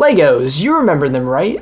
Legos, you remember them, right?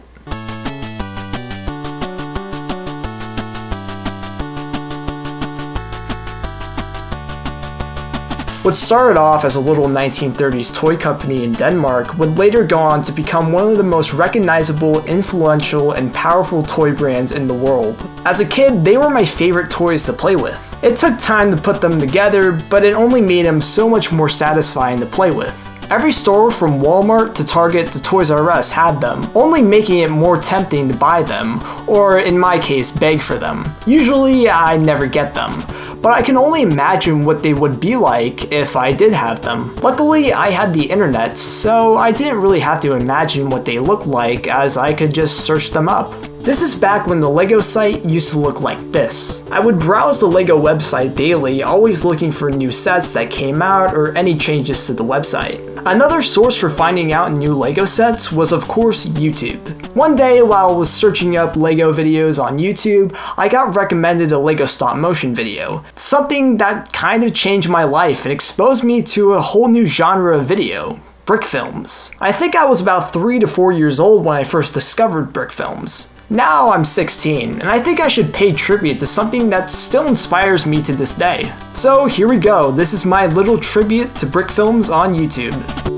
What started off as a little 1930s toy company in Denmark would later go on to become one of the most recognizable, influential, and powerful toy brands in the world. As a kid, they were my favorite toys to play with. It took time to put them together, but it only made them so much more satisfying to play with. Every store from Walmart to Target to Toys R Us had them, only making it more tempting to buy them, or in my case, beg for them. Usually, I never get them, but I can only imagine what they would be like if I did have them. Luckily, I had the internet, so I didn't really have to imagine what they look like as I could just search them up. This is back when the LEGO site used to look like this. I would browse the LEGO website daily, always looking for new sets that came out or any changes to the website. Another source for finding out new LEGO sets was of course YouTube. One day while I was searching up LEGO videos on YouTube, I got recommended a LEGO stop motion video. Something that kind of changed my life and exposed me to a whole new genre of video, brick films. I think I was about 3 to 4 years old when I first discovered brick films. Now I'm 16, and I think I should pay tribute to something that still inspires me to this day. So here we go, this is my little tribute to brick films on YouTube.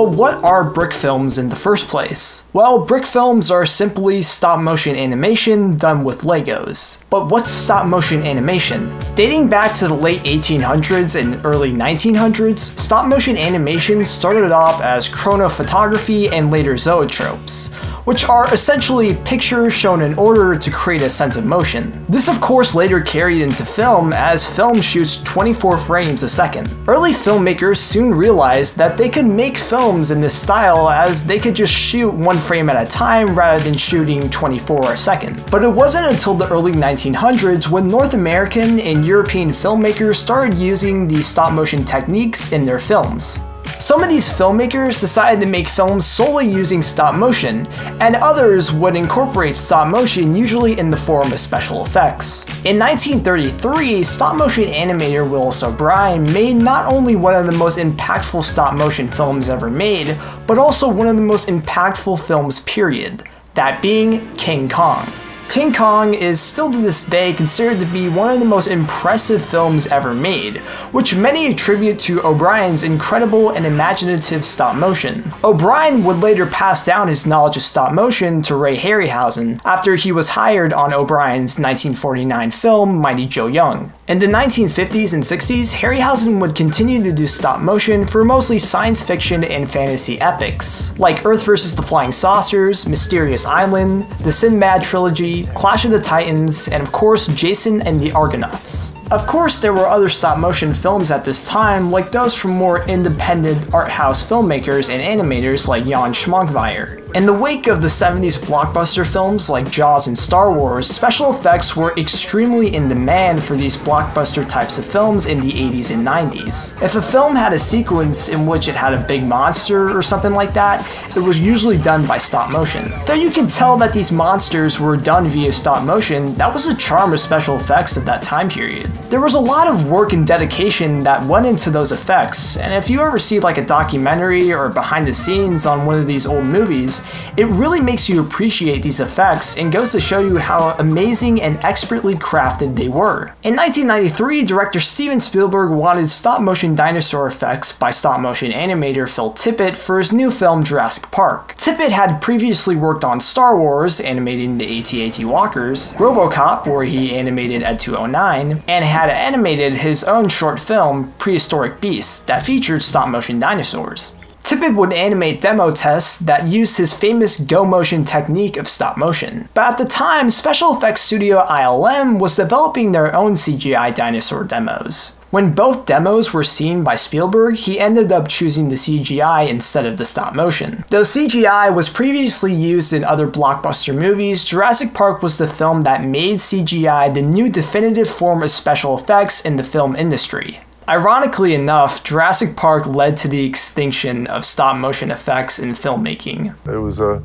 Well, what are brick films in the first place? Well, brick films are simply stop motion animation done with Legos. But what's stop motion animation? Dating back to the late 1800s and early 1900s, stop motion animation started off as chronophotography and later zoetropes which are essentially pictures shown in order to create a sense of motion. This of course later carried into film as film shoots 24 frames a second. Early filmmakers soon realized that they could make films in this style as they could just shoot one frame at a time rather than shooting 24 a second. But it wasn't until the early 1900s when North American and European filmmakers started using these stop motion techniques in their films. Some of these filmmakers decided to make films solely using stop motion, and others would incorporate stop motion usually in the form of special effects. In 1933, stop motion animator Willis O'Brien made not only one of the most impactful stop motion films ever made, but also one of the most impactful films period, that being King Kong. King Kong is still to this day considered to be one of the most impressive films ever made, which many attribute to O'Brien's incredible and imaginative stop motion. O'Brien would later pass down his knowledge of stop motion to Ray Harryhausen after he was hired on O'Brien's 1949 film Mighty Joe Young. In the 1950s and 60s, Harryhausen would continue to do stop motion for mostly science fiction and fantasy epics, like Earth vs. the Flying Saucers, Mysterious Island, the Sinbad trilogy, Clash of the Titans, and of course Jason and the Argonauts. Of course, there were other stop motion films at this time, like those from more independent art house filmmakers and animators like Jan Švankmajer. In the wake of the 70s blockbuster films like Jaws and Star Wars, special effects were extremely in demand for these blockbuster types of films in the 80s and 90s. If a film had a sequence in which it had a big monster or something like that, it was usually done by stop motion. Though you can tell that these monsters were done via stop motion, that was the charm of special effects of that time period. There was a lot of work and dedication that went into those effects, and if you ever see like a documentary or behind the scenes on one of these old movies, it really makes you appreciate these effects and goes to show you how amazing and expertly crafted they were. In 1993, director Steven Spielberg wanted stop motion dinosaur effects by stop motion animator Phil Tippett for his new film Jurassic Park. Tippett had previously worked on Star Wars, animating the AT-AT walkers, Robocop, where he animated Ed 209, and had animated his own short film, Prehistoric Beasts, that featured stop motion dinosaurs. Tippett would animate demo tests that used his famous go motion technique of stop motion. But at the time, special effects studio ILM was developing their own CGI dinosaur demos. When both demos were seen by Spielberg, he ended up choosing the CGI instead of the stop motion. Though CGI was previously used in other blockbuster movies, Jurassic Park was the film that made CGI the new definitive form of special effects in the film industry. Ironically enough, Jurassic Park led to the extinction of stop motion effects in filmmaking. It was a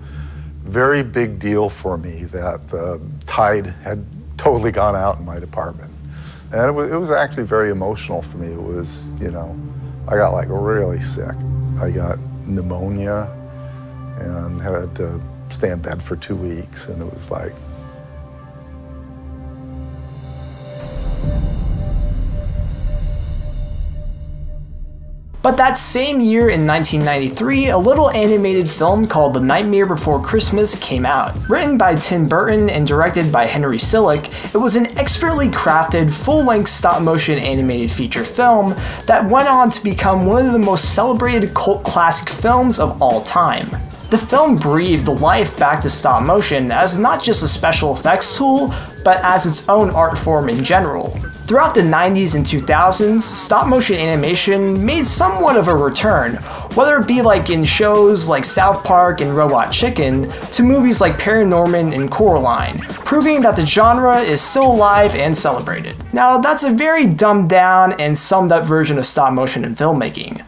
very big deal for me that the tide had totally gone out in my department. And it was, it was actually very emotional for me. It was, you know, I got like really sick. I got pneumonia and had to stay in bed for two weeks. And it was like, But that same year in 1993, a little animated film called The Nightmare Before Christmas came out. Written by Tim Burton and directed by Henry Selick, it was an expertly crafted, full-length stop-motion animated feature film that went on to become one of the most celebrated cult classic films of all time. The film breathed life back to stop motion as not just a special effects tool, but as its own art form in general. Throughout the 90s and 2000s, stop motion animation made somewhat of a return, whether it be like in shows like South Park and Robot Chicken, to movies like Paranorman and Coraline, proving that the genre is still alive and celebrated. Now, that's a very dumbed down and summed up version of stop motion in filmmaking.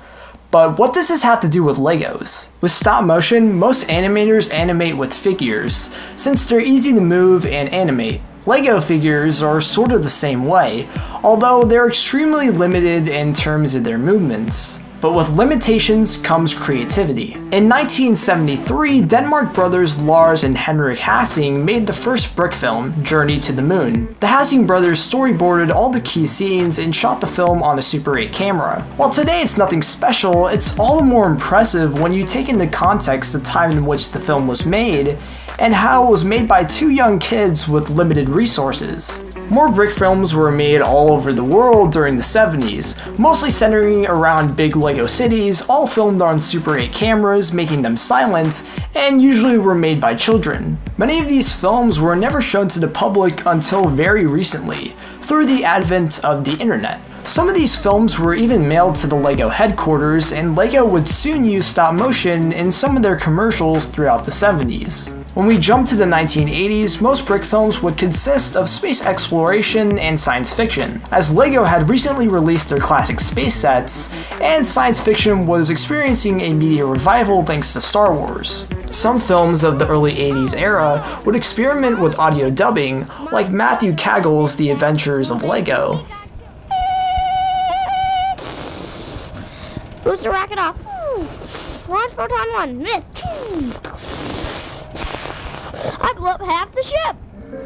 But what does this have to do with Legos? With stop motion, most animators animate with figures, since they're easy to move and animate, LEGO figures are sort of the same way, although they're extremely limited in terms of their movements. But with limitations comes creativity. In 1973, Denmark brothers Lars and Henrik Hassing made the first brick film, Journey to the Moon. The Hassing brothers storyboarded all the key scenes and shot the film on a Super 8 camera. While today it's nothing special, it's all the more impressive when you take into context the time in which the film was made and how it was made by two young kids with limited resources. More brick films were made all over the world during the 70s, mostly centering around big LEGO cities, all filmed on Super 8 cameras, making them silent, and usually were made by children. Many of these films were never shown to the public until very recently, through the advent of the internet. Some of these films were even mailed to the LEGO headquarters, and LEGO would soon use stop motion in some of their commercials throughout the 70s. When we jump to the 1980s, most brick films would consist of space exploration and science fiction, as LEGO had recently released their classic space sets, and science fiction was experiencing a media revival thanks to Star Wars. Some films of the early 80s era would experiment with audio dubbing, like Matthew Cagle's The Adventures of LEGO. Boost the rocket off. Launch photon one. Miss. I blew up half the ship!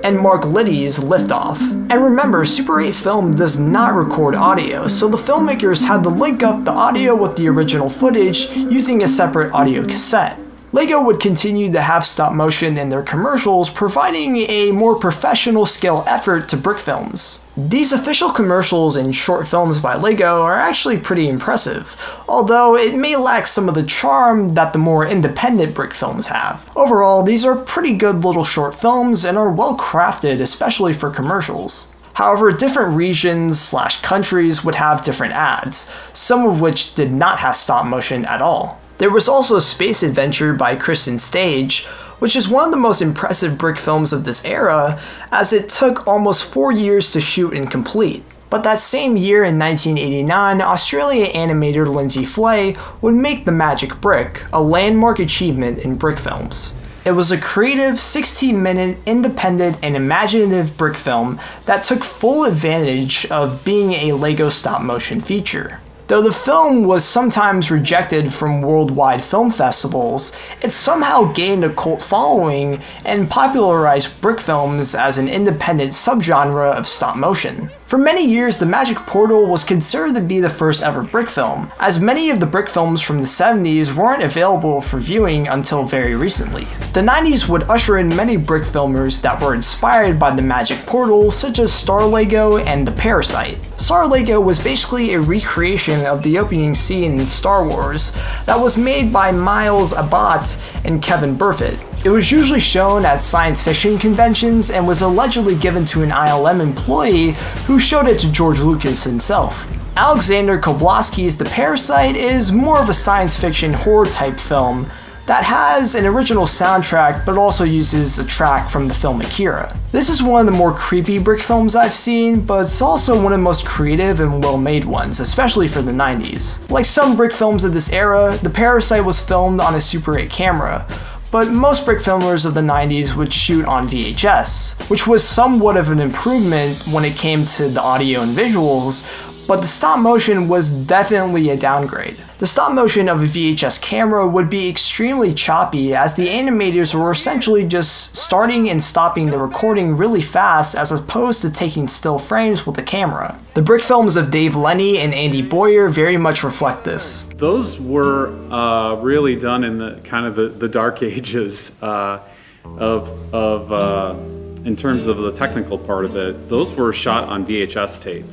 and Mark Liddy's Liftoff. And remember, Super 8 Film does not record audio, so the filmmakers had to link up the audio with the original footage using a separate audio cassette. LEGO would continue to have stop motion in their commercials, providing a more professional scale effort to brick films. These official commercials and short films by LEGO are actually pretty impressive, although it may lack some of the charm that the more independent brick films have. Overall, these are pretty good little short films and are well crafted, especially for commercials. However, different regions slash countries would have different ads, some of which did not have stop motion at all. There was also a Space Adventure by Kristen Stage, which is one of the most impressive brick films of this era, as it took almost four years to shoot and complete. But that same year in 1989, Australian animator Lindsay Fleay would make The Magic Brick, a landmark achievement in brick films. It was a creative 16 minute independent and imaginative brick film that took full advantage of being a LEGO stop motion feature. Though the film was sometimes rejected from worldwide film festivals, it somehow gained a cult following and popularized brick films as an independent subgenre of stop motion. For many years, The Magic Portal was considered to be the first ever brick film, as many of the brick films from the 70s weren't available for viewing until very recently. The 90s would usher in many brick filmers that were inspired by The Magic Portal, such as Star Lego and The Parasite. Star Lego was basically a recreation of the opening scene in Star Wars that was made by Miles Abbott and Kevin Burfitt. It was usually shown at science fiction conventions and was allegedly given to an ILM employee who showed it to George Lucas himself. Alexander Kobloski's The Parasite is more of a science fiction horror type film that has an original soundtrack but also uses a track from the film Akira. This is one of the more creepy brick films I've seen, but it's also one of the most creative and well made ones, especially for the 90s. Like some brick films of this era, The Parasite was filmed on a Super 8 camera, but most brick filmers of the 90s would shoot on VHS, which was somewhat of an improvement when it came to the audio and visuals, but the stop motion was definitely a downgrade. The stop motion of a VHS camera would be extremely choppy as the animators were essentially just starting and stopping the recording really fast as opposed to taking still frames with the camera. The brick films of Dave Lenny and Andy Boyer very much reflect this. Those were uh, really done in the kind of the, the dark ages uh, of, of uh, in terms of the technical part of it. Those were shot on VHS tape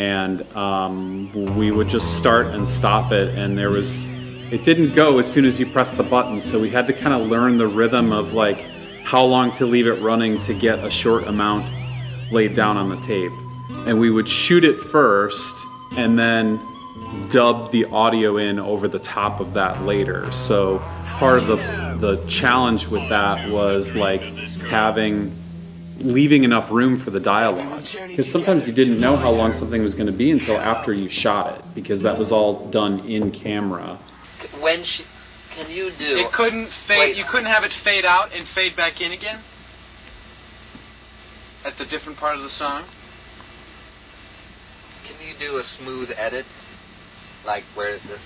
and um, we would just start and stop it and there was it didn't go as soon as you press the button so we had to kind of learn the rhythm of like how long to leave it running to get a short amount laid down on the tape. And we would shoot it first and then dub the audio in over the top of that later. So part of the the challenge with that was like having leaving enough room for the dialogue. Because sometimes you didn't know how long something was going to be until after you shot it, because that was all done in camera. When she, can you do? It couldn't fade. Wait. You couldn't have it fade out and fade back in again. At the different part of the song. Can you do a smooth edit, like where the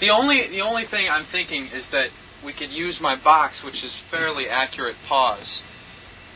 The only the only thing I'm thinking is that we could use my box, which is fairly accurate pause,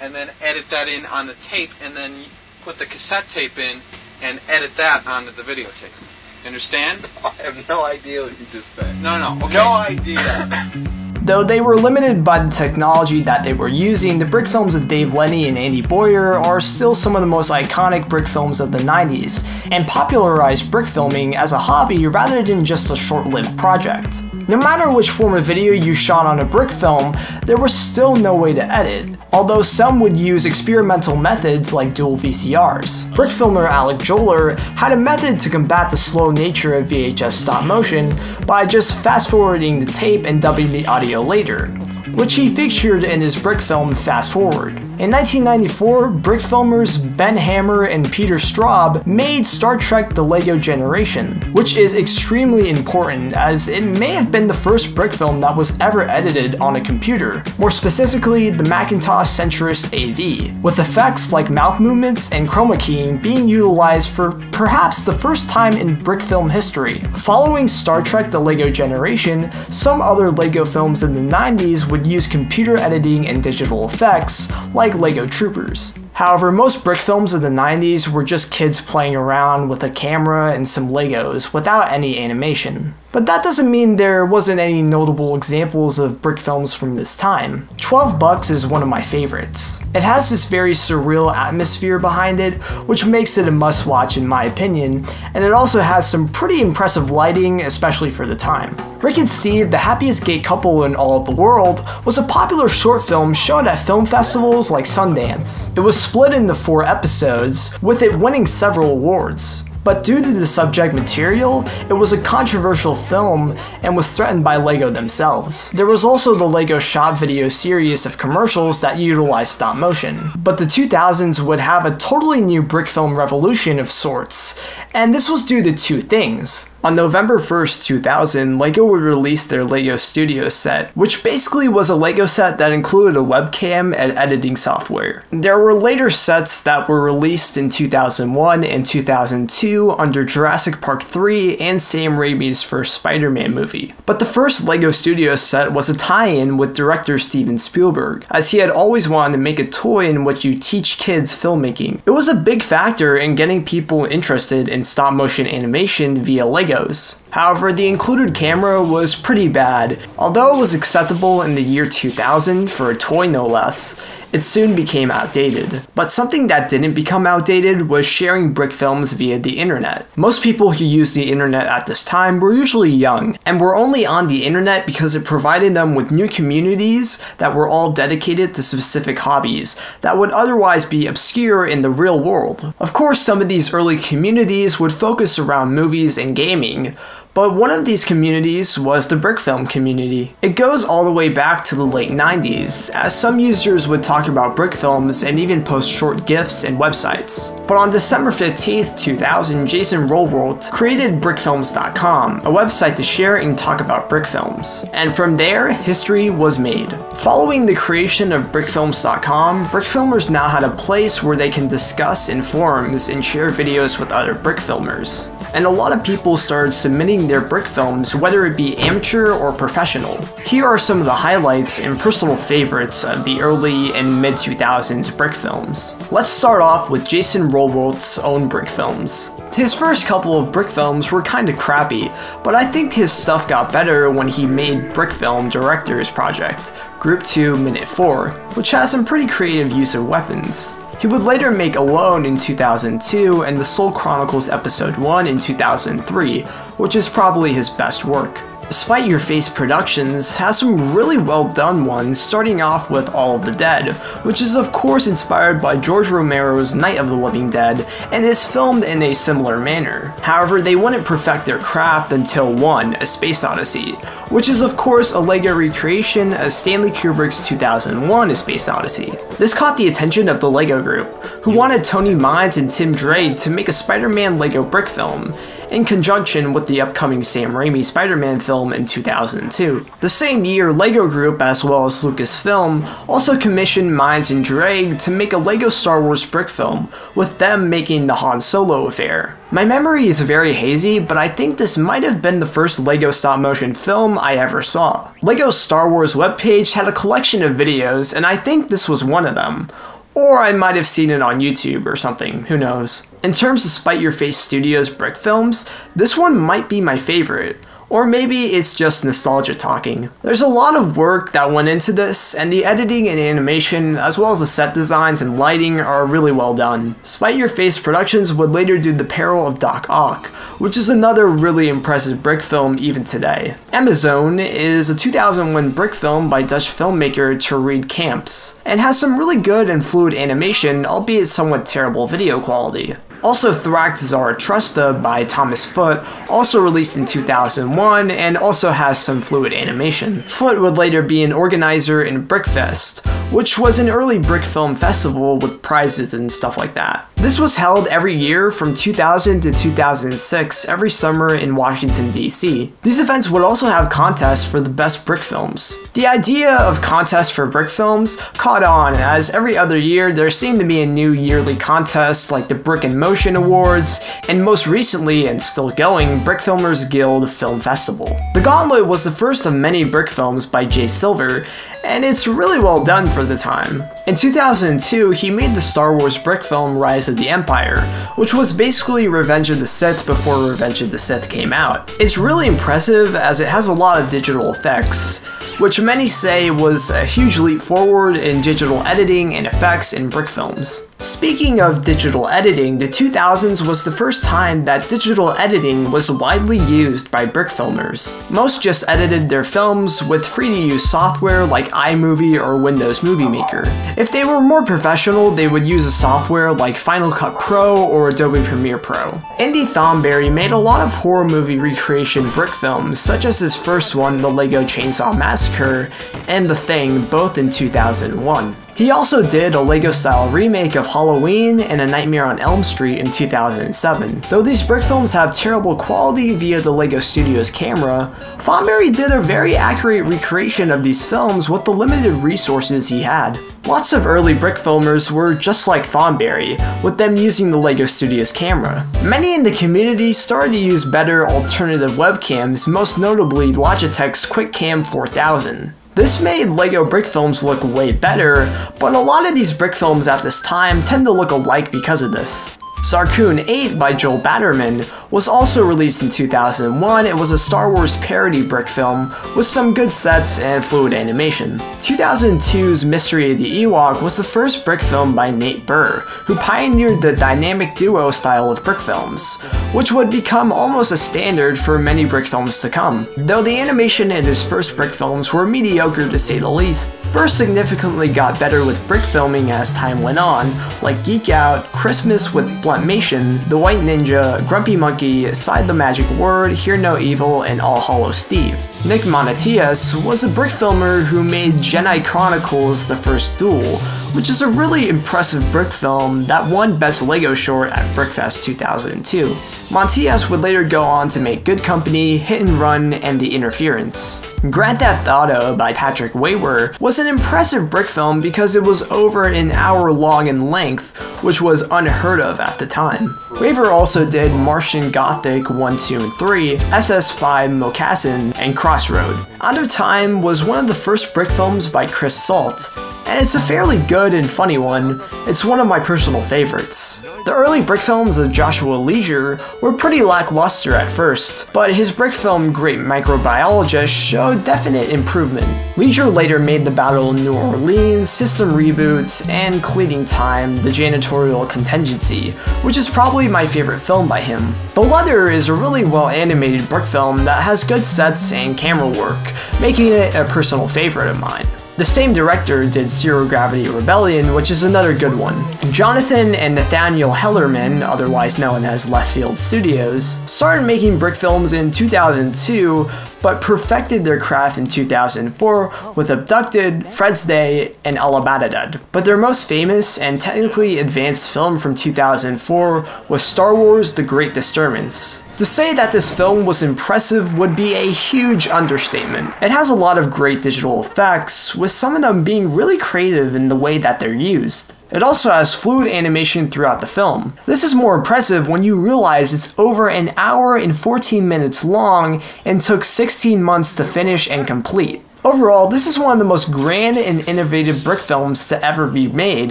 and then edit that in on the tape, and then put the cassette tape in and edit that onto the videotape. You understand? I have no idea what you just said. No, no. Okay. No idea. Though they were limited by the technology that they were using, the brick films of Dave Lenny and Andy Boyer are still some of the most iconic brick films of the 90s, and popularized brick filming as a hobby rather than just a short lived project. No matter which form of video you shot on a brick film, there was still no way to edit, although some would use experimental methods like dual VCRs. Brick filmer Alec Joler had a method to combat the slow nature of VHS stop motion by just fast forwarding the tape and dubbing the audio later, which he featured in his brick film Fast Forward. In 1994, brick filmers Ben Hammer and Peter Straub made Star Trek The Lego Generation, which is extremely important as it may have been the first brick film that was ever edited on a computer, more specifically the Macintosh Centris AV, with effects like mouth movements and chroma keying being utilized for perhaps the first time in brick film history. Following Star Trek The Lego Generation, some other Lego films in the 90s would use computer editing and digital effects, like Lego Troopers. However, most brick films of the 90s were just kids playing around with a camera and some Legos without any animation. But that doesn't mean there wasn't any notable examples of brick films from this time. 12 Bucks is one of my favorites. It has this very surreal atmosphere behind it, which makes it a must watch in my opinion, and it also has some pretty impressive lighting, especially for the time. Rick and Steve, the happiest gay couple in all of the world, was a popular short film shown at film festivals like Sundance. It was split into four episodes, with it winning several awards. But due to the subject material, it was a controversial film and was threatened by LEGO themselves. There was also the LEGO shop video series of commercials that utilized stop motion. But the 2000s would have a totally new brick film revolution of sorts, and this was due to two things. On November 1st, 2000, LEGO would release their LEGO Studio set, which basically was a LEGO set that included a webcam and editing software. There were later sets that were released in 2001 and 2002 under Jurassic Park 3 and Sam Raimi's first Spider-Man movie. But the first LEGO Studio set was a tie-in with director Steven Spielberg, as he had always wanted to make a toy in which you teach kids filmmaking. It was a big factor in getting people interested in stop-motion animation via LEGO Legos. However, the included camera was pretty bad. Although it was acceptable in the year 2000 for a toy no less, it soon became outdated. But something that didn't become outdated was sharing brick films via the internet. Most people who used the internet at this time were usually young, and were only on the internet because it provided them with new communities that were all dedicated to specific hobbies that would otherwise be obscure in the real world. Of course, some of these early communities would focus around movies and gaming, but one of these communities was the brick film community. It goes all the way back to the late 90s, as some users would talk about brick films and even post short GIFs and websites. But on December 15th, 2000, Jason Rowoldt created brickfilms.com, a website to share and talk about brick films. And from there, history was made. Following the creation of brickfilms.com, brickfilmers now had a place where they can discuss in forums and share videos with other brick filmers. And a lot of people started submitting their brick films, whether it be amateur or professional. Here are some of the highlights and personal favorites of the early and mid 2000s brick films. Let's start off with Jason Rowoldt's own brick films. His first couple of brick films were kinda crappy, but I think his stuff got better when he made Brick Film Director's Project, Group 2 Minute 4, which has some pretty creative use of weapons. He would later make Alone in 2002 and The Soul Chronicles Episode 1 in 2003, which is probably his best work. Spite Your Face Productions has some really well done ones, starting off with All of the Dead, which is of course inspired by George Romero's Night of the Living Dead and is filmed in a similar manner. However, they wouldn't perfect their craft until 1, A Space Odyssey, which is of course a LEGO recreation of Stanley Kubrick's 2001 A Space Odyssey. This caught the attention of the LEGO Group, who wanted Tony Mines and Tim Drake to make a Spider-Man LEGO brick film, in conjunction with the upcoming Sam Raimi Spider-Man film in 2002. The same year, LEGO Group as well as Lucasfilm also commissioned Mines and Drake to make a LEGO Star Wars brick film, with them making the Han Solo affair. My memory is very hazy, but I think this might have been the first LEGO stop motion film I ever saw. LEGO's Star Wars webpage had a collection of videos, and I think this was one of them. Or I might have seen it on YouTube or something, who knows. In terms of Spite Your Face Studios brick films, this one might be my favorite. Or maybe it's just nostalgia talking. There's a lot of work that went into this, and the editing and animation, as well as the set designs and lighting, are really well done. Spite Your Face Productions would later do The Peril of Doc Ock, which is another really impressive brick film even today. Amazon is a 2001 brick film by Dutch filmmaker Terreed Camps, and has some really good and fluid animation, albeit somewhat terrible video quality. Also, Thrax Zarathustra by Thomas Foote, also released in 2001 and also has some fluid animation. Foote would later be an organizer in Brickfest, which was an early brick film festival with prizes and stuff like that. This was held every year from 2000 to 2006 every summer in Washington, D.C. These events would also have contests for the best brick films. The idea of contests for brick films caught on as every other year there seemed to be a new yearly contest like the Brick and Motion Awards, and most recently and still going, Brick Filmers Guild Film Festival. The Gauntlet was the first of many brick films by Jay Silver, and it's really well done for the time. In 2002, he made the Star Wars brick film Rise of the Empire, which was basically Revenge of the Sith before Revenge of the Sith came out. It's really impressive as it has a lot of digital effects, which many say was a huge leap forward in digital editing and effects in brick films. Speaking of digital editing, the 2000s was the first time that digital editing was widely used by brick filmers. Most just edited their films with free to use software like iMovie or Windows Movie Maker. If they were more professional, they would use a software like Final Cut Pro or Adobe Premiere Pro. Andy Thornberry made a lot of horror movie recreation brick films, such as his first one, The Lego Chainsaw Massacre, and The Thing, both in 2001. He also did a LEGO style remake of Halloween and A Nightmare on Elm Street in 2007. Though these brick films have terrible quality via the LEGO Studios camera, Thornberry did a very accurate recreation of these films with the limited resources he had. Lots of early brick filmers were just like Thornberry, with them using the LEGO Studios camera. Many in the community started to use better alternative webcams, most notably Logitech's QuickCam 4000. This made LEGO brick films look way better, but a lot of these brick films at this time tend to look alike because of this. Zarkun 8 by Joel Batterman was also released in 2001. It was a Star Wars parody brick film with some good sets and fluid animation. 2002's Mystery of the Ewok was the first brick film by Nate Burr, who pioneered the dynamic duo style of brick films, which would become almost a standard for many brick films to come. Though the animation in his first brick films were mediocre to say the least, Burr significantly got better with brick filming as time went on, like Geek Out, Christmas with Bluntmation, The White Ninja, Grumpy Monkey, Side the Magic Word, Hear No Evil, and All Hollow Steve. Nick Monetias was a brick filmer who made Jedi Chronicles The First Duel, which is a really impressive brick film that won Best Lego Short at Brickfest 2002. Montias would later go on to make Good Company, Hit and Run, and The Interference. Grand Theft Auto by Patrick Waywer was an impressive brick film because it was over an hour long in length, which was unheard of at the time. Waywer also did Martian Gothic 1, 2, and 3, SS5 Moccasin, and Crossroad. Out of Time was one of the first brick films by Chris Salt, and it's a fairly good and funny one. It's one of my personal favorites. The early brick films of Joshua Leisure were pretty lackluster at first, but his brick film Great Microbiologist showed definite improvement. Leisure later made The Battle of New Orleans, System Reboot, and Cleaning Time, The Janitorial Contingency, which is probably my favorite film by him. The Letter is a really well animated brick film that has good sets and camera work, making it a personal favorite of mine. The same director did Zero Gravity Rebellion, which is another good one. Jonathan and Nathaniel Hellerman, otherwise known as Left Field Studios, started making brick films in 2002, but perfected their craft in 2004 with Abducted, Fred's Day, and Allahabad. But their most famous and technically advanced film from 2004 was Star Wars The Great Disturbance. To say that this film was impressive would be a huge understatement. It has a lot of great digital effects, with some of them being really creative in the way that they're used. It also has fluid animation throughout the film. This is more impressive when you realize it's over an hour and 14 minutes long and took 16 months to finish and complete. Overall, this is one of the most grand and innovative brick films to ever be made,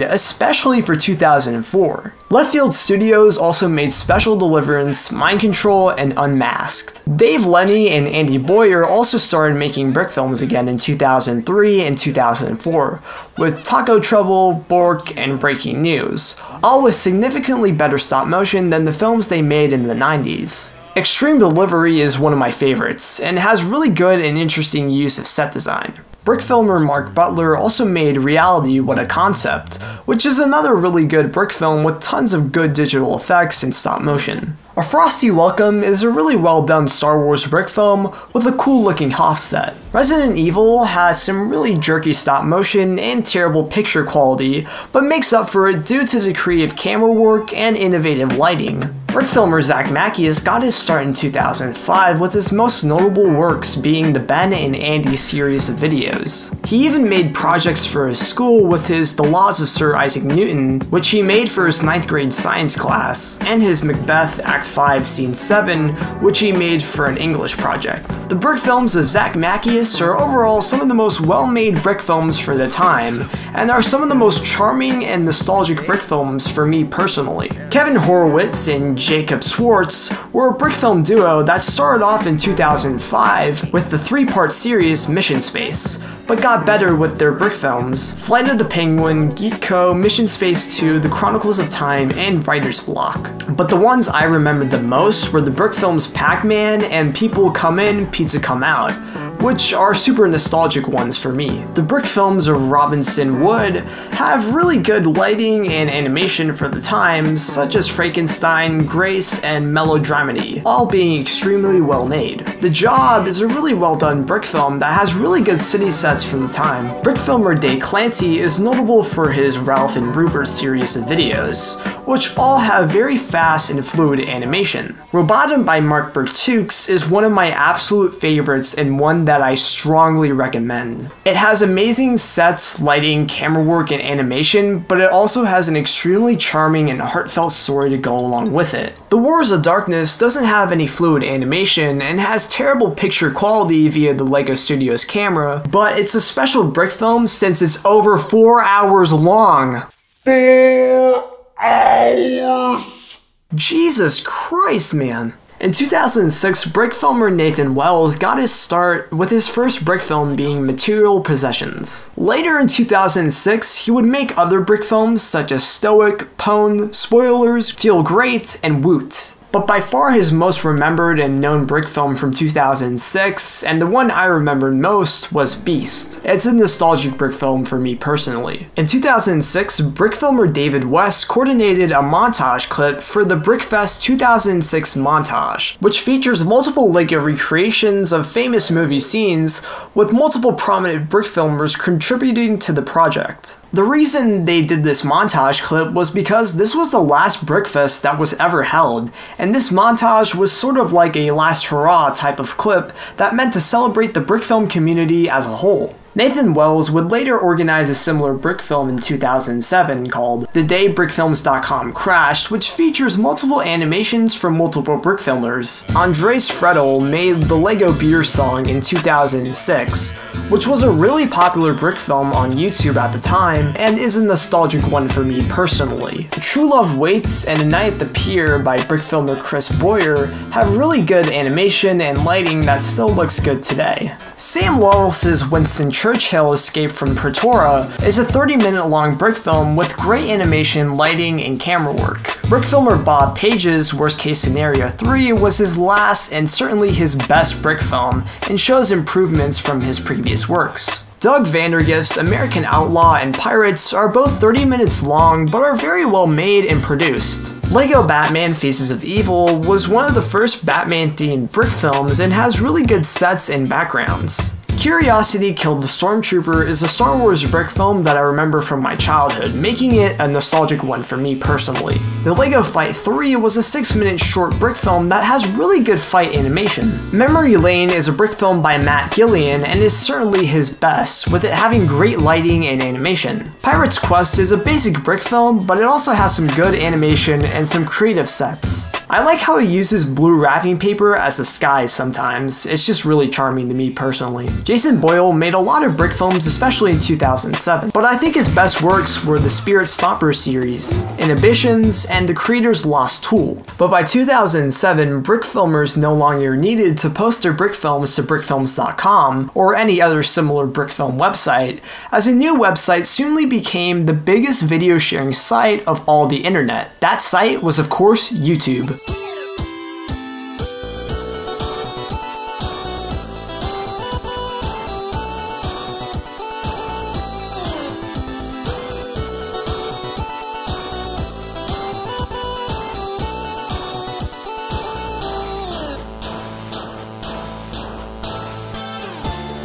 especially for 2004. Left Field Studios also made Special Deliverance, Mind Control, and Unmasked. Dave Lenny and Andy Boyer also started making brick films again in 2003 and 2004, with Taco Trouble, Bork, and Breaking News, all with significantly better stop motion than the films they made in the 90s. Extreme Delivery is one of my favorites, and has really good and interesting use of set design. Brick filmer Mark Butler also made Reality What a Concept, which is another really good brick film with tons of good digital effects and stop motion. A Frosty Welcome is a really well done Star Wars brick film with a cool looking Hoth set. Resident Evil has some really jerky stop motion and terrible picture quality, but makes up for it due to the creative camera work and innovative lighting. Brick filmer Zach Mackius got his start in 2005 with his most notable works being the Ben and Andy series of videos. He even made projects for his school with his The Laws of Sir Isaac Newton, which he made for his 9th grade science class, and his Macbeth Act 5 Scene 7, which he made for an English project. The brick films of Zach Mackius are overall some of the most well-made brick films for the time, and are some of the most charming and nostalgic brick films for me personally. Kevin Horowitz and Jacob Schwartz were a brick film duo that started off in 2005 with the three-part series Mission Space, but got better with their brick films Flight of the Penguin, geekco Mission Space 2, The Chronicles of Time, and Writer's Block. But the ones I remember the most were the brick films Pac Man and People Come In, Pizza Come Out, which are super nostalgic ones for me. The brick films of Robinson Wood have really good lighting and animation for the times, such as Frankenstein, Grace, and Melodramedy, all being extremely well made. The Job is a really well done brick film that has really good city sets for the time. Brick filmer Dave Clancy is notable for his Ralph and Rupert series of videos, which all have very fast and fluid animation. Robotum by Mark Bertukes is one of my absolute favorites and one that I strongly recommend. It has amazing sets, lighting, camera work, and animation, but it also has an extremely charming and heartfelt story to go along with it. The Wars of Darkness doesn't have any fluid animation and has terrible picture quality via the LEGO Studios camera, but it's a special brick film since it's over 4 hours long. 4 hours! Jesus Christ, man. In 2006, brick filmer Nathan Wells got his start with his first brick film being Material Possessions. Later in 2006, he would make other brick films such as Stoic, Pwn, Spoilers, Feel Great, and Woot. But by far his most remembered and known brick film from 2006, and the one I remembered most, was Beast. It's a nostalgic brick film for me personally. In 2006, brick filmer David West coordinated a montage clip for the Brickfest 2006 montage, which features multiple LEGO recreations of famous movie scenes, with multiple prominent brick filmers contributing to the project. The reason they did this montage clip was because this was the last Brickfest that was ever held, and this montage was sort of like a last hurrah type of clip that meant to celebrate the Brickfilm community as a whole. Nathan Wells would later organize a similar brick film in 2007 called The Day BrickFilms.com Crashed, which features multiple animations from multiple brick filmers. Andres Fredel made the Lego Beer song in 2006, which was a really popular brick film on YouTube at the time and is a nostalgic one for me personally. True Love Waits and A Night at the Pier by brick filmer Chris Boyer have really good animation and lighting that still looks good today. Sam Wallace's Winston Churchill Escape from Pretoria is a 30 minute long brick film with great animation, lighting, and camera work. Brick filmer Bob Page's Worst Case Scenario 3 was his last and certainly his best brick film and shows improvements from his previous works. Doug Vandergift's American Outlaw and Pirates are both 30 minutes long but are very well made and produced. LEGO Batman Faces of Evil was one of the first Batman themed brick films and has really good sets and backgrounds. Curiosity Killed the Stormtrooper is a Star Wars brick film that I remember from my childhood, making it a nostalgic one for me personally. The LEGO Fight 3 was a 6 minute short brick film that has really good fight animation. Memory Lane is a brick film by Matt Gillian and is certainly his best, with it having great lighting and animation. Pirate's Quest is a basic brick film, but it also has some good animation and some creative sets. I like how he uses blue wrapping paper as the skies sometimes, it's just really charming to me personally. Jason Boyle made a lot of brick films, especially in 2007, but I think his best works were the Spirit Stomper series, Inhibitions, and The Creator's Lost Tool. But by 2007, brick filmers no longer needed to post their brick films to brickfilms.com or any other similar brick film website, as a new website soonly became the biggest video sharing site of all the internet. That site was of course YouTube. Thank you.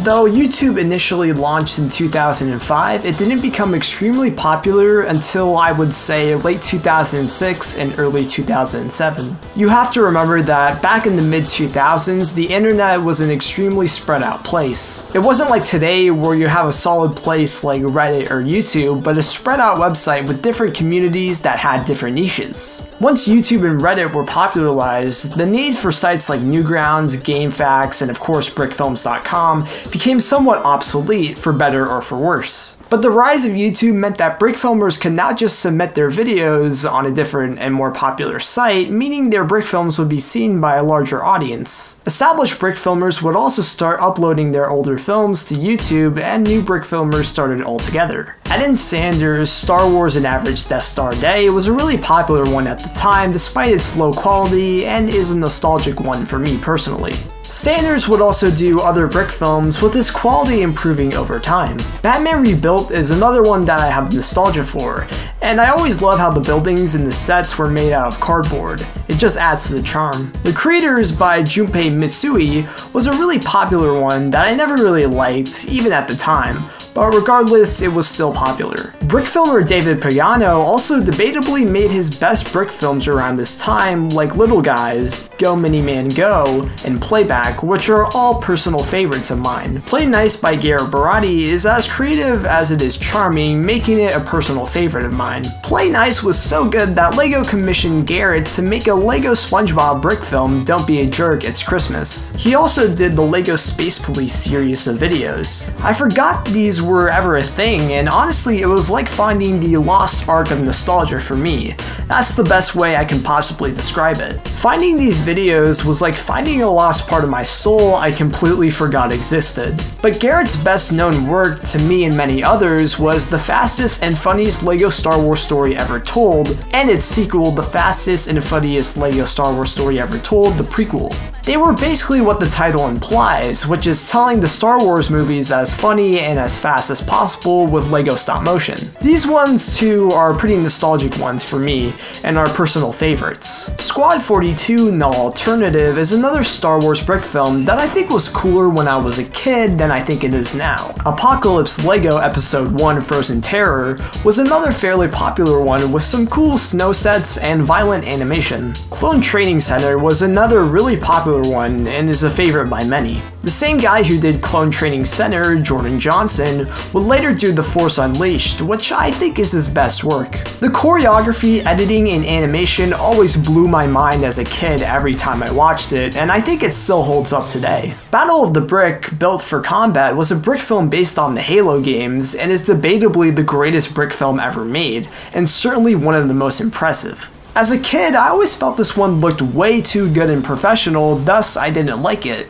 Though YouTube initially launched in 2005, it didn't become extremely popular until I would say late 2006 and early 2007. You have to remember that back in the mid 2000s, the internet was an extremely spread out place. It wasn't like today where you have a solid place like Reddit or YouTube, but a spread out website with different communities that had different niches. Once YouTube and Reddit were popularized, the need for sites like Newgrounds, GameFAQs, and of course BrickFilms.com became somewhat obsolete for better or for worse. But the rise of YouTube meant that brick filmers could not just submit their videos on a different and more popular site, meaning their brick films would be seen by a larger audience. Established brick filmers would also start uploading their older films to YouTube, and new brick filmers started altogether. Adam Sanders' Star Wars An Average Death Star Day was a really popular one at the time despite its low quality and is a nostalgic one for me personally. Sanders would also do other brick films with his quality improving over time. Batman Rebuilt is another one that I have nostalgia for, and I always love how the buildings and the sets were made out of cardboard. It just adds to the charm. The Creators by Junpei Mitsui was a really popular one that I never really liked, even at the time, but regardless, it was still popular. Brick filmer David Pagano also debatably made his best brick films around this time, like Little Guys, Go Mini Man Go, and Playback, which are all personal favorites of mine. Play Nice by Garrett Barati is as creative as it is charming, making it a personal favorite of mine. Play Nice was so good that LEGO commissioned Garrett to make a LEGO SpongeBob brick film, Don't Be a Jerk, It's Christmas. He also did the LEGO Space Police series of videos. I forgot these were ever a thing, and honestly, it was like finding the lost ark of nostalgia for me. That's the best way I can possibly describe it. Finding these videos was like finding a lost part of my soul I completely forgot existed. But Garrett's best known work to me and many others was the fastest and funniest LEGO Star Wars story ever told, and its sequel, the fastest and funniest LEGO Star Wars story ever told, the prequel. They were basically what the title implies, which is telling the Star Wars movies as funny and as fast as possible with LEGO stop motion. These ones too are pretty nostalgic ones for me, and are personal favorites. Squad 42 Null Alternative is another Star Wars brick film that I think was cooler when I was a kid than I think it is now. Apocalypse LEGO Episode 1 Frozen Terror was another fairly popular one with some cool snow sets and violent animation. Clone Training Center was another really popular one and is a favorite by many. The same guy who did Clone Training Center, Jordan Johnson, would later do The Force Unleashed, which I think is his best work. The choreography, editing, and animation always blew my mind as a kid every time I watched it, and I think it still holds up today. Battle of the Brick, built for combat, was a brick film based on the Halo games, and is debatably the greatest brick film ever made, and certainly one of the most impressive. As a kid, I always felt this one looked way too good and professional, thus I didn't like it.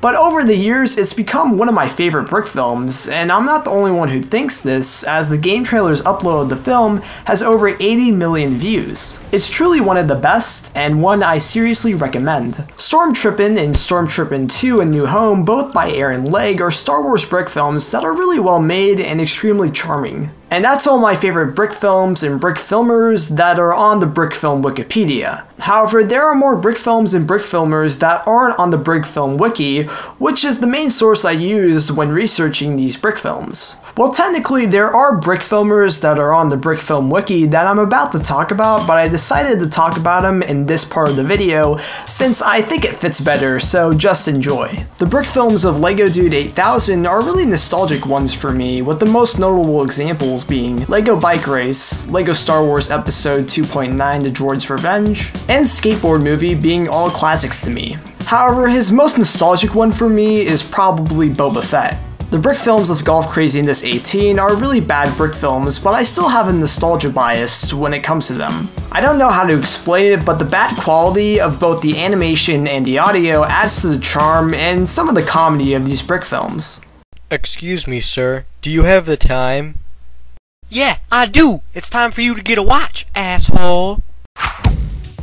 But over the years, it's become one of my favorite brick films, and I'm not the only one who thinks this, as the game trailer's upload of the film has over 80 million views. It's truly one of the best, and one I seriously recommend. Stormtrippin' and Stormtrippin' 2 A New Home, both by Aaron Legg, are Star Wars brick films that are really well made and extremely charming. And that's all my favorite brick films and brick filmers that are on the Brick Film Wikipedia. However, there are more brick films and brick filmers that aren't on the Brick Film Wiki, which is the main source I used when researching these brick films. Well, technically, there are brick filmers that are on the Brick Film Wiki that I'm about to talk about, but I decided to talk about them in this part of the video since I think it fits better, so just enjoy. The brick films of LEGO Dude 8000 are really nostalgic ones for me, with the most notable examples being LEGO Bike Race, LEGO Star Wars Episode 2.9 The Droid's Revenge, and Skateboard Movie being all classics to me. However, his most nostalgic one for me is probably Boba Fett. The brick films of Golf Craziness 18 are really bad brick films, but I still have a nostalgia bias when it comes to them. I don't know how to explain it, but the bad quality of both the animation and the audio adds to the charm and some of the comedy of these brick films. Excuse me, sir. Do you have the time? Yeah, I do. It's time for you to get a watch, asshole.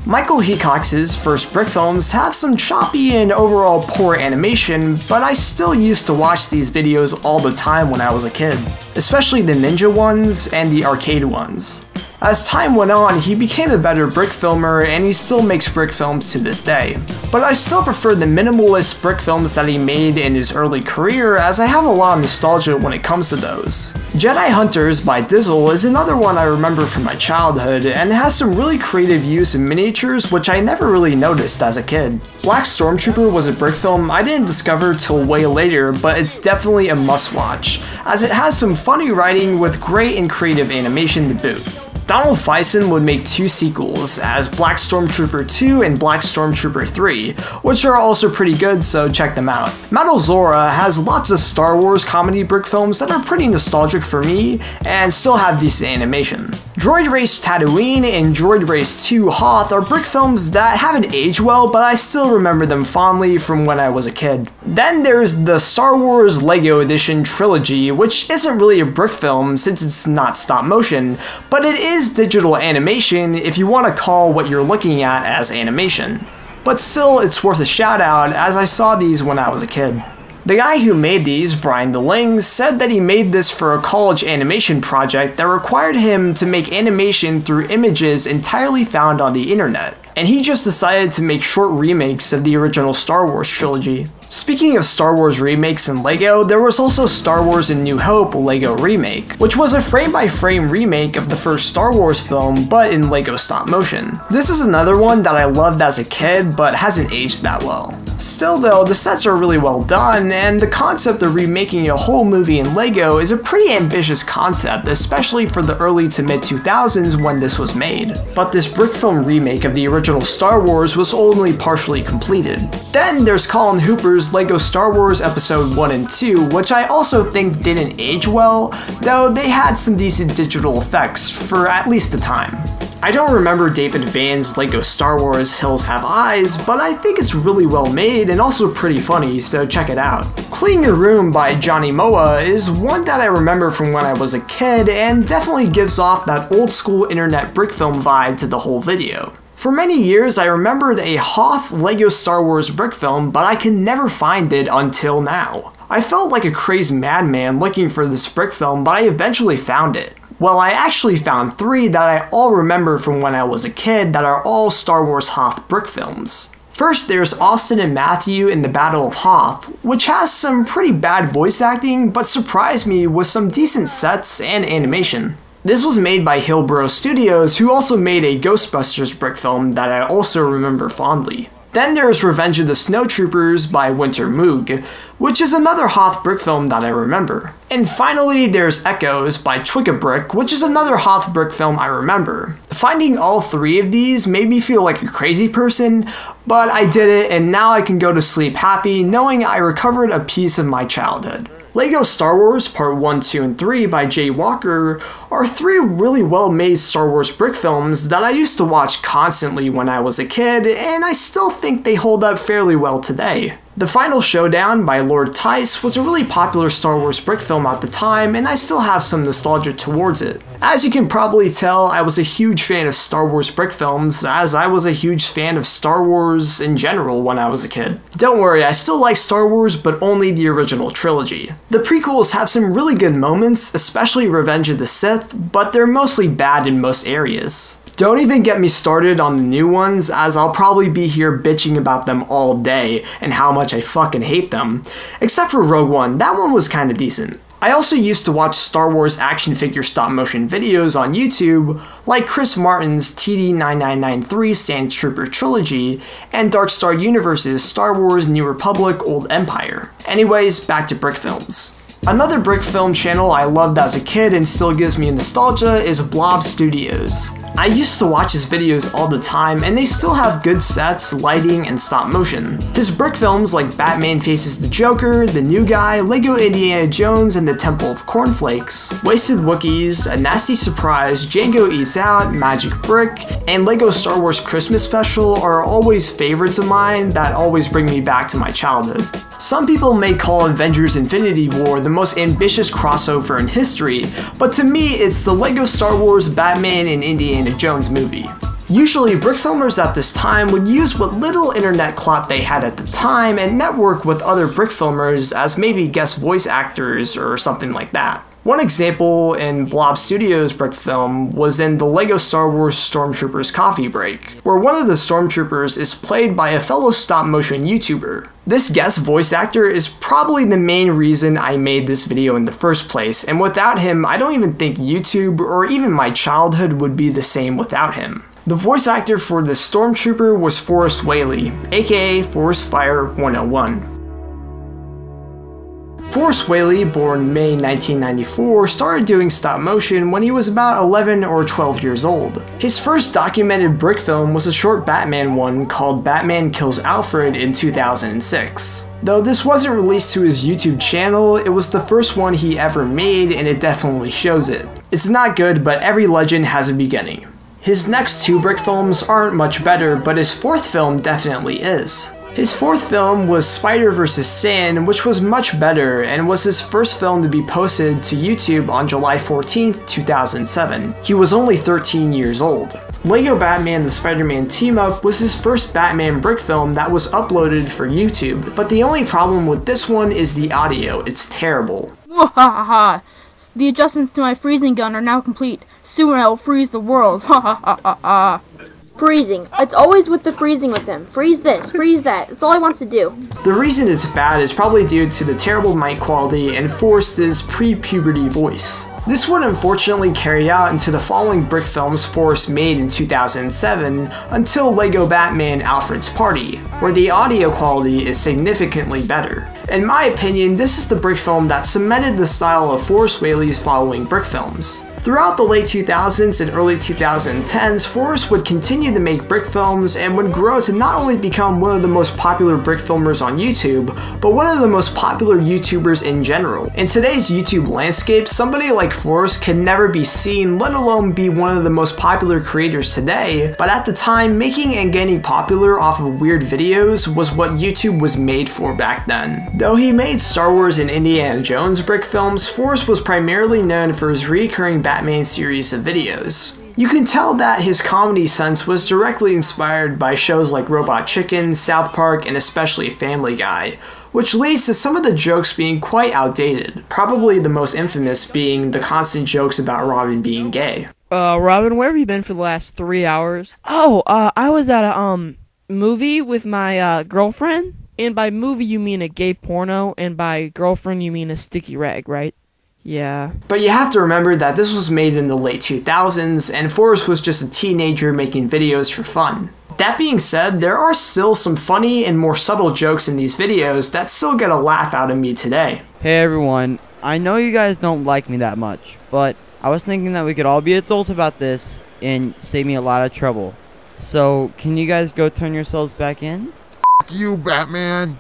Michael Hickox's first brick films have some choppy and overall poor animation, but I still used to watch these videos all the time when I was a kid, especially the ninja ones and the arcade ones. As time went on, he became a better brick filmer and he still makes brick films to this day. But I still prefer the minimalist brick films that he made in his early career as I have a lot of nostalgia when it comes to those. Jedi Hunters by Dizzle is another one I remember from my childhood and has some really creative use in miniatures which I never really noticed as a kid. Black Stormtrooper was a brick film I didn't discover till way later, but it's definitely a must watch, as it has some funny writing with great and creative animation to boot. Donald Faison would make two sequels, as Black Stormtrooper 2 and Black Stormtrooper 3, which are also pretty good, so check them out. Metal Zora has lots of Star Wars comedy brick films that are pretty nostalgic for me, and still have decent animation. Droid Race Tatooine and Droid Race 2 Hoth are brick films that haven't aged well, but I still remember them fondly from when I was a kid. Then there's the Star Wars LEGO Edition Trilogy, which isn't really a brick film since it's not stop motion, but it is digital animation if you want to call what you're looking at as animation. But still, it's worth a shout out as I saw these when I was a kid. The guy who made these, Brian DeLing, said that he made this for a college animation project that required him to make animation through images entirely found on the internet, and he just decided to make short remakes of the original Star Wars trilogy. Speaking of Star Wars remakes in LEGO, there was also Star Wars A New Hope LEGO Remake, which was a frame-by-frame remake of the first Star Wars film, but in LEGO stop motion. This is another one that I loved as a kid, but hasn't aged that well. Still though, the sets are really well done, and the concept of remaking a whole movie in LEGO is a pretty ambitious concept, especially for the early to mid 2000s when this was made. But this brick film remake of the original Star Wars was only partially completed. Then there's Colin Hooper's LEGO Star Wars Episode 1 and 2, which I also think didn't age well, though they had some decent digital effects for at least the time. I don't remember David Van's LEGO Star Wars Hills Have Eyes, but I think it's really well made and also pretty funny, so check it out. Clean Your Room by Johnny Moa is one that I remember from when I was a kid and definitely gives off that old school internet brick film vibe to the whole video. For many years, I remembered a Hoth LEGO Star Wars brick film, but I could never find it until now. I felt like a crazed madman looking for this brick film, but I eventually found it. Well, I actually found three that I all remember from when I was a kid that are all Star Wars Hoth brick films. First, there's Austin and Matthew in the Battle of Hoth, which has some pretty bad voice acting, but surprised me with some decent sets and animation. This was made by Hillbro Studios, who also made a Ghostbusters brick film that I also remember fondly. Then there's Revenge of the Snowtroopers by Winter Moog, which is another Hoth brick film that I remember. And finally, there's Echoes by Twigabrick, which is another Hoth brick film I remember. Finding all three of these made me feel like a crazy person, but I did it and now I can go to sleep happy knowing I recovered a piece of my childhood. LEGO Star Wars Part 1, 2, and 3 by Jay Walker are three really well made Star Wars brick films that I used to watch constantly when I was a kid, and I still think they hold up fairly well today. The Final Showdown by Lord Tice was a really popular Star Wars brick film at the time, and I still have some nostalgia towards it. As you can probably tell, I was a huge fan of Star Wars brick films, as I was a huge fan of Star Wars in general when I was a kid. Don't worry, I still like Star Wars, but only the original trilogy. The prequels have some really good moments, especially Revenge of the Sith, but they're mostly bad in most areas. Don't even get me started on the new ones, as I'll probably be here bitching about them all day and how much I fucking hate them. Except for Rogue One, that one was kinda decent. I also used to watch Star Wars action figure stop motion videos on YouTube, like Chris Martin's TD9993 Sand Trooper Trilogy and Dark Star Universe's Star Wars New Republic Old Empire. Anyways, back to brick films. Another brick film channel I loved as a kid and still gives me nostalgia is Blob Studios. I used to watch his videos all the time and they still have good sets, lighting, and stop motion. His brick films like Batman Faces the Joker, The New Guy, Lego Indiana Jones and the Temple of Cornflakes, Wasted Wookiees, A Nasty Surprise, Django Eats Out, Magic Brick, and Lego Star Wars Christmas Special are always favorites of mine that always bring me back to my childhood. Some people may call Avengers Infinity War the most ambitious crossover in history, but to me it's the LEGO Star Wars Batman and Indiana Jones movie. Usually, brick filmers at this time would use what little internet clout they had at the time and network with other brick filmers as maybe guest voice actors or something like that. One example in Blob Studios' brick film was in the LEGO Star Wars Stormtroopers Coffee Break, where one of the Stormtroopers is played by a fellow stop motion YouTuber. This guest voice actor is probably the main reason I made this video in the first place, and without him, I don't even think YouTube or even my childhood would be the same without him. The voice actor for the Stormtrooper was Forrest Whaley, aka Forrestfire101. Forrest Whaley, born May 1994, started doing stop motion when he was about 11 or 12 years old. His first documented brick film was a short Batman one called Batman Kills Alfred in 2006. Though this wasn't released to his YouTube channel, it was the first one he ever made and it definitely shows it. It's not good, but every legend has a beginning. His next two brick films aren't much better, but his fourth film definitely is. His fourth film was Spider vs. Sand, which was much better and was his first film to be posted to YouTube on July 14, 2007. He was only 13 years old. Lego Batman the Spider-Man Team Up was his first Batman brick film that was uploaded for YouTube, but the only problem with this one is the audio, it's terrible. Wahaha! The adjustments to my freezing gun are now complete. Soon I will freeze the world. Ha ha ha ha ha. Freezing. It's always with the freezing with him. Freeze this, freeze that. That's all he wants to do. The reason it's bad is probably due to the terrible mic quality and Forrest's pre-puberty voice. This would unfortunately carry out into the following Brick films Forrest made in 2007 until LEGO Batman Alfred's Party, where the audio quality is significantly better. In my opinion, this is the Brick film that cemented the style of Forrest Whaley's following Brick films. Throughout the late 2000s and early 2010s, Forrest would continue to make brick films and would grow to not only become one of the most popular brick filmers on YouTube, but one of the most popular YouTubers in general. In today's YouTube landscape, somebody like Forrest can never be seen, let alone be one of the most popular creators today, but at the time, making and getting popular off of weird videos was what YouTube was made for back then. Though he made Star Wars and Indiana Jones brick films, Forrest was primarily known for his recurring Batman series of videos. You can tell that his comedy sense was directly inspired by shows like Robot Chicken, South Park, and especially Family Guy, which leads to some of the jokes being quite outdated, probably the most infamous being the constant jokes about Robin being gay. Uh, Robin, where have you been for the last three hours? Oh, uh, I was at a, um, movie with my, uh, girlfriend. And by movie, you mean a gay porno, and by girlfriend, you mean a sticky rag, right? Yeah. But you have to remember that this was made in the late 2000s, and Forrest was just a teenager making videos for fun. That being said, there are still some funny and more subtle jokes in these videos that still get a laugh out of me today. Hey everyone, I know you guys don't like me that much, but I was thinking that we could all be adults about this and save me a lot of trouble. So, can you guys go turn yourselves back in? F you, Batman!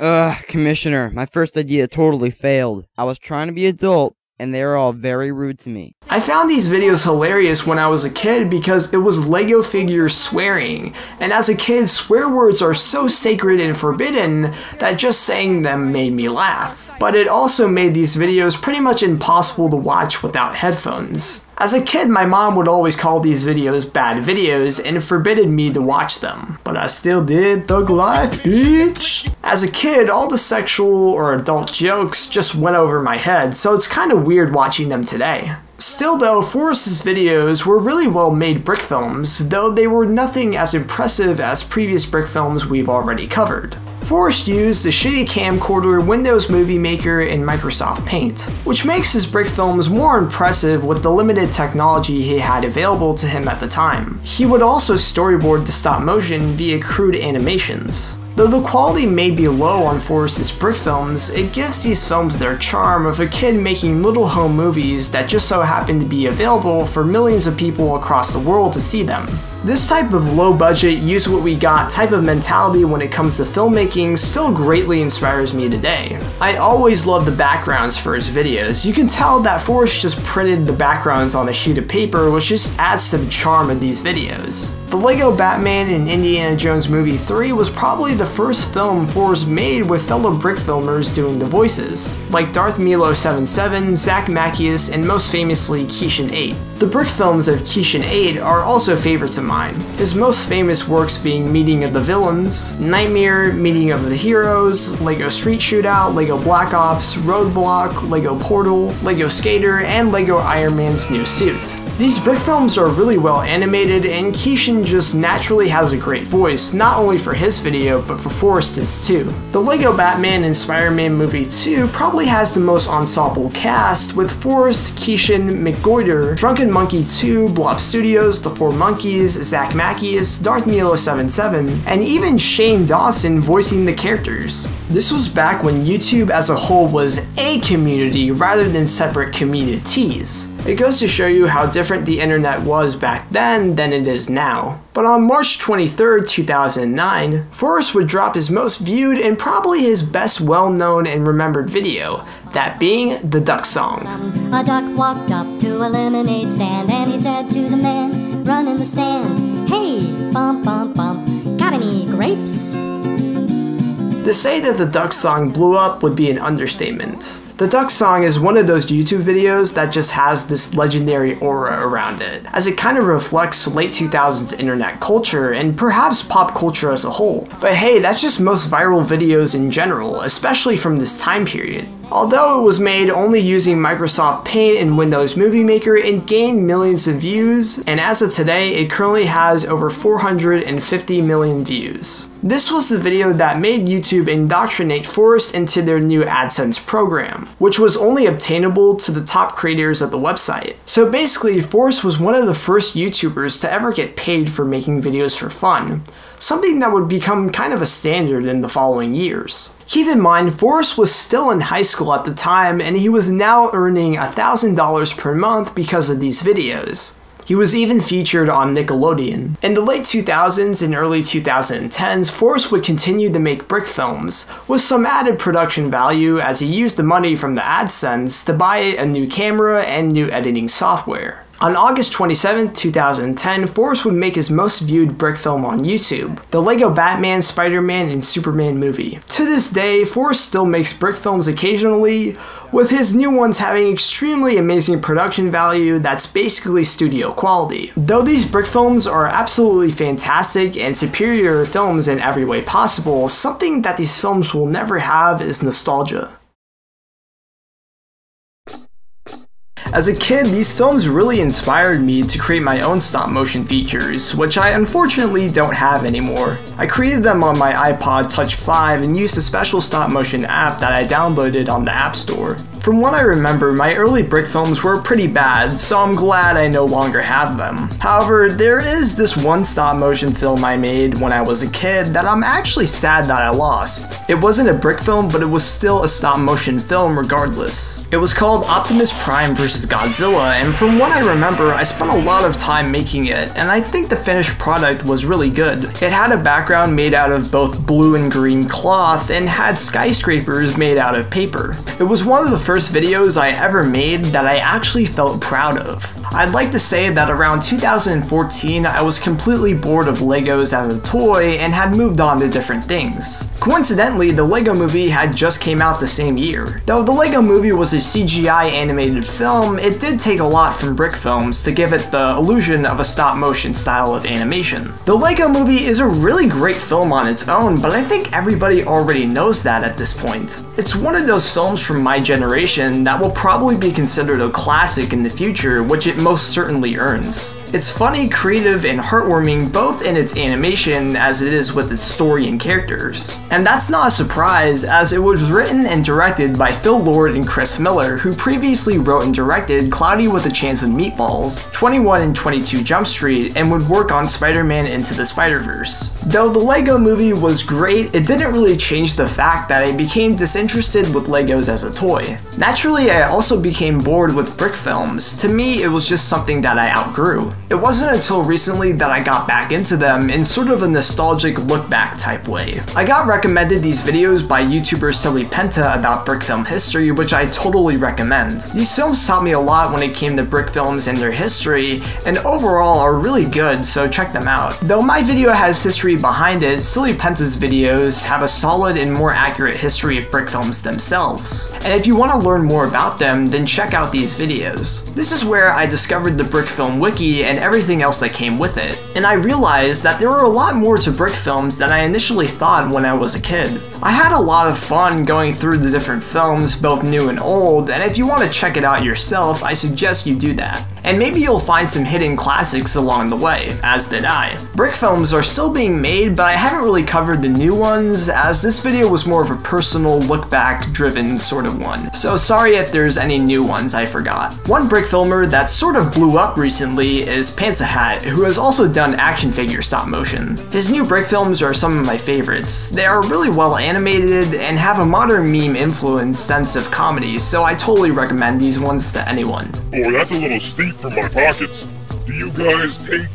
Ugh, Commissioner, my first idea totally failed. I was trying to be adult, and they were all very rude to me. I found these videos hilarious when I was a kid because it was Lego figures swearing, and as a kid, swear words are so sacred and forbidden that just saying them made me laugh. But it also made these videos pretty much impossible to watch without headphones. As a kid, my mom would always call these videos bad videos and forbidded me to watch them. But I still did, thug life, bitch! As a kid, all the sexual or adult jokes just went over my head, so it's kinda weird watching them today. Still though, Forrest's videos were really well made brick films, though they were nothing as impressive as previous brick films we've already covered. Forrest used the shitty camcorder, Windows Movie Maker, and Microsoft Paint, which makes his brick films more impressive with the limited technology he had available to him at the time. He would also storyboard the stop motion via crude animations. Though the quality may be low on Forrest's brick films, it gives these films their charm of a kid making little home movies that just so happen to be available for millions of people across the world to see them. This type of low budget, use what we got type of mentality when it comes to filmmaking still greatly inspires me today. I always love the backgrounds for his videos. You can tell that Forrest just printed the backgrounds on a sheet of paper which just adds to the charm of these videos. The LEGO Batman and Indiana Jones Movie 3 was probably the first film Forrest made with fellow brick filmers doing the voices, like Darth Milo 77, Zach Mackius, and most famously Keyshian 8. The brick films of Keyshian 8 are also favorites of mine, his most famous works being Meeting of the Villains, Nightmare, Meeting of the Heroes, LEGO Street Shootout, LEGO Black Ops, Roadblock, LEGO Portal, LEGO Skater, and LEGO Iron Man's new suit. These brick films are really well animated and Keyshian just naturally has a great voice, not only for his video, but for Forrest's too. The LEGO Batman and Spider-Man movie 2 probably has the most ensemble cast, with Forrest, Keyshian, McGoiter, Drunken Monkey 2, Blob Studios, The Four Monkeys, Zach Mackius, Darth Milo 77, and even Shane Dawson voicing the characters. This was back when YouTube as a whole was a community rather than separate communities. It goes to show you how different the internet was back then than it is now. But on March 23, 2009, Forrest would drop his most viewed and probably his best well known and remembered video, that being the duck song. Um, a duck walked up to a lemonade stand and he said to the man running the stand, Hey, bump, bump, bump, got any grapes? To say that the duck song blew up would be an understatement. The Duck Song is one of those YouTube videos that just has this legendary aura around it, as it kind of reflects late 2000s internet culture and perhaps pop culture as a whole. But hey, that's just most viral videos in general, especially from this time period. Although it was made only using Microsoft Paint and Windows Movie Maker, it gained millions of views, and as of today, it currently has over 450 million views. This was the video that made YouTube indoctrinate Forrest into their new AdSense program, which was only obtainable to the top creators of the website. So basically, Forrest was one of the first YouTubers to ever get paid for making videos for fun something that would become kind of a standard in the following years. Keep in mind, Forrest was still in high school at the time, and he was now earning $1,000 per month because of these videos. He was even featured on Nickelodeon. In the late 2000s and early 2010s, Forrest would continue to make brick films, with some added production value as he used the money from the AdSense to buy a new camera and new editing software. On August 27, 2010, Forrest would make his most viewed brick film on YouTube, the LEGO Batman, Spider-Man, and Superman movie. To this day, Forrest still makes brick films occasionally, with his new ones having extremely amazing production value that's basically studio quality. Though these brick films are absolutely fantastic and superior films in every way possible, something that these films will never have is nostalgia. As a kid, these films really inspired me to create my own stop motion features, which I unfortunately don't have anymore. I created them on my iPod Touch 5 and used a special stop motion app that I downloaded on the App Store. From what I remember, my early brick films were pretty bad, so I'm glad I no longer have them. However, there is this one stop motion film I made when I was a kid that I'm actually sad that I lost. It wasn't a brick film, but it was still a stop motion film regardless. It was called Optimus Prime vs. Godzilla, and from what I remember, I spent a lot of time making it, and I think the finished product was really good. It had a background made out of both blue and green cloth, and had skyscrapers made out of paper. It was one of the first videos I ever made that I actually felt proud of. I'd like to say that around 2014 I was completely bored of Legos as a toy and had moved on to different things. Coincidentally, the Lego movie had just came out the same year. Though the Lego movie was a CGI animated film, it did take a lot from brick films to give it the illusion of a stop motion style of animation. The Lego movie is a really great film on its own, but I think everybody already knows that at this point. It's one of those films from my generation that will probably be considered a classic in the future, which it most certainly earns. It's funny, creative, and heartwarming both in its animation as it is with its story and characters. And that's not a surprise, as it was written and directed by Phil Lord and Chris Miller, who previously wrote and directed Cloudy with a Chance of Meatballs, 21 and 22 Jump Street, and would work on Spider-Man Into the Spider-Verse. Though the LEGO movie was great, it didn't really change the fact that I became disinterested with Legos as a toy. Naturally, I also became bored with brick films. To me, it was just something that I outgrew. It wasn't until recently that I got back into them in sort of a nostalgic look back type way. I got recommended these videos by YouTuber Silly Penta about brick film history, which I totally recommend. These films taught me a lot when it came to brick films and their history, and overall are really good, so check them out. Though my video has history behind it, Silly Penta's videos have a solid and more accurate history of brick films themselves. And if you want to learn more about them, then check out these videos. This is where I discovered the brick film wiki and everything else that came with it. And I realized that there were a lot more to brick films than I initially thought when I was a kid. I had a lot of fun going through the different films, both new and old, and if you want to check it out yourself, I suggest you do that. And maybe you'll find some hidden classics along the way, as did I. Brick films are still being made, but I haven't really covered the new ones, as this video was more of a personal look back driven sort of one. So sorry if there's any new ones I forgot. One brick filmer that sort of blew up recently is Pantsahat, who has also done action figure stop motion. His new brick films are some of my favorites. They are really well animated and have a modern meme influenced sense of comedy, so I totally recommend these ones to anyone. Boy, that's a little steep for my pockets. Do you guys take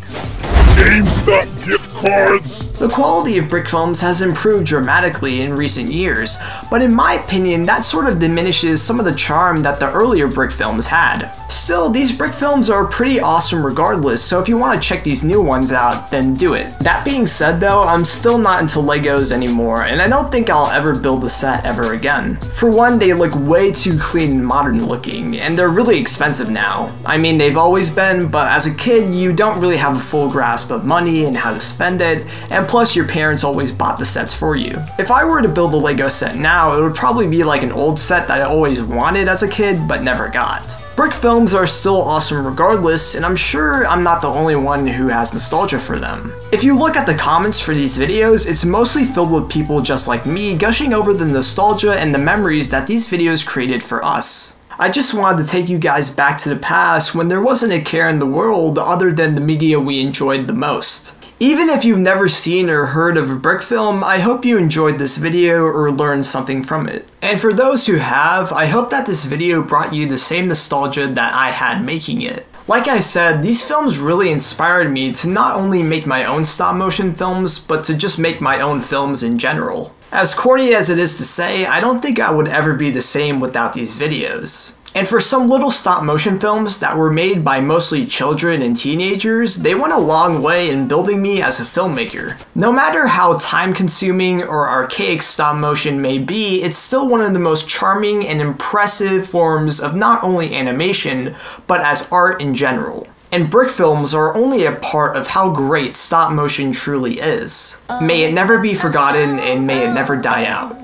GameStop gift cards? The quality of brick films has improved dramatically in recent years, but in my opinion, that sort of diminishes some of the charm that the earlier brick films had. Still, these brick films are pretty awesome regardless, so if you want to check these new ones out, then do it. That being said though, I'm still not into Legos anymore, and I don't think I'll ever build a set ever again. For one, they look way too clean and modern looking, and they're really expensive now. I mean, they've always been, but as a kid, you don't really have a full grasp of money and how to spend it, and plus your parents always bought the sets for you. If I were to build a Lego set now, it would probably be like an old set that I always wanted as a kid, but never got. Brick films are still awesome regardless, and I'm sure I'm not the only one who has nostalgia for them. If you look at the comments for these videos, it's mostly filled with people just like me gushing over the nostalgia and the memories that these videos created for us. I just wanted to take you guys back to the past when there wasn't a care in the world other than the media we enjoyed the most. Even if you've never seen or heard of a brick film, I hope you enjoyed this video or learned something from it. And for those who have, I hope that this video brought you the same nostalgia that I had making it. Like I said, these films really inspired me to not only make my own stop motion films, but to just make my own films in general. As corny as it is to say, I don't think I would ever be the same without these videos. And for some little stop motion films that were made by mostly children and teenagers, they went a long way in building me as a filmmaker. No matter how time consuming or archaic stop motion may be, it's still one of the most charming and impressive forms of not only animation, but as art in general. And brick films are only a part of how great stop motion truly is. May it never be forgotten and may it never die out.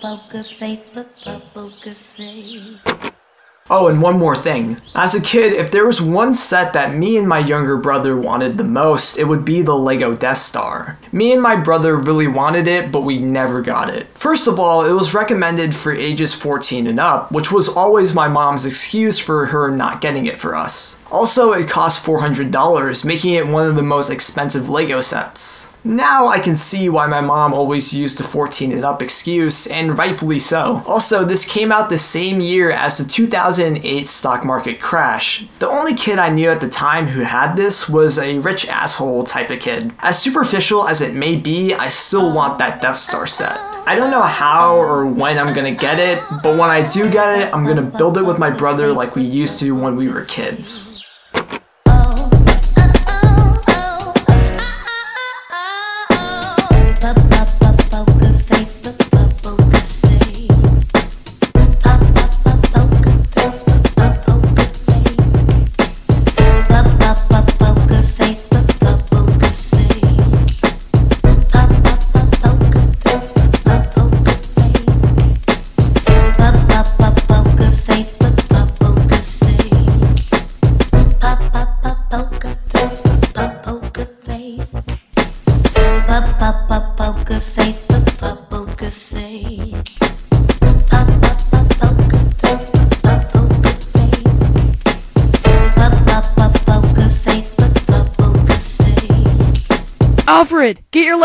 Poker face, poker face. Oh, and one more thing. As a kid, if there was one set that me and my younger brother wanted the most, it would be the LEGO Death Star. Me and my brother really wanted it, but we never got it. First of all, it was recommended for ages 14 and up, which was always my mom's excuse for her not getting it for us. Also, it cost $400, making it one of the most expensive LEGO sets. Now I can see why my mom always used the 14 and up excuse, and rightfully so. Also, this came out the same year as the 2008 stock market crash. The only kid I knew at the time who had this was a rich asshole type of kid. As superficial as it may be, I still want that Death Star set. I don't know how or when I'm gonna get it, but when I do get it, I'm gonna build it with my brother like we used to when we were kids.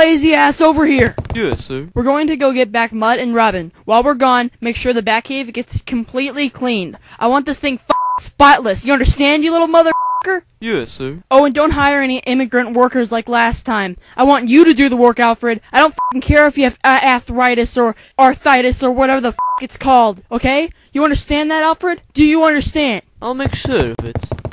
Lazy ass over here. Yes, sir. We're going to go get back Mud and Robin. While we're gone, make sure the back Batcave gets completely cleaned. I want this thing f- spotless. You understand, you little motherfucker? Yes, sir. Oh, and don't hire any immigrant workers like last time. I want you to do the work, Alfred. I don't fing care if you have uh, arthritis or arthritis or whatever the f- it's called. Okay? You understand that, Alfred? Do you understand? I'll make sure of it.